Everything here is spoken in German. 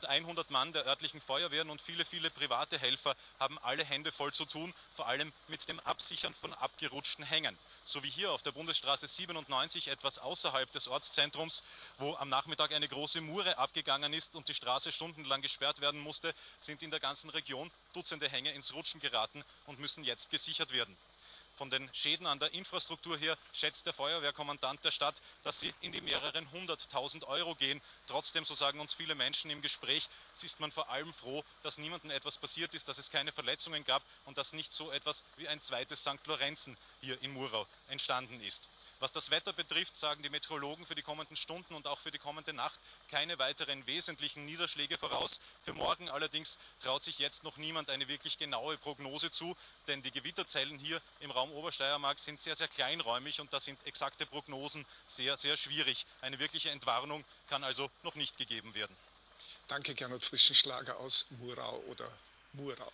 Rund 100 Mann der örtlichen Feuerwehren und viele, viele private Helfer haben alle Hände voll zu tun, vor allem mit dem Absichern von abgerutschten Hängen. So wie hier auf der Bundesstraße 97 etwas außerhalb des Ortszentrums, wo am Nachmittag eine große Mure abgegangen ist und die Straße stundenlang gesperrt werden musste, sind in der ganzen Region Dutzende Hänge ins Rutschen geraten und müssen jetzt gesichert werden. Von den Schäden an der Infrastruktur her schätzt der Feuerwehrkommandant der Stadt, dass sie in die mehreren hunderttausend Euro gehen. Trotzdem, so sagen uns viele Menschen im Gespräch, ist man vor allem froh, dass niemandem etwas passiert ist, dass es keine Verletzungen gab und dass nicht so etwas wie ein zweites St. Lorenzen hier in Murau entstanden ist. Was das Wetter betrifft, sagen die Meteorologen für die kommenden Stunden und auch für die kommende Nacht keine weiteren wesentlichen Niederschläge voraus. Für morgen allerdings traut sich jetzt noch niemand eine wirklich genaue Prognose zu, denn die Gewitterzellen hier im Raum Obersteiermark sind sehr, sehr kleinräumig und da sind exakte Prognosen sehr, sehr schwierig. Eine wirkliche Entwarnung kann also noch nicht gegeben werden. Danke, Gernot Frischenschlager aus Murau oder Murau.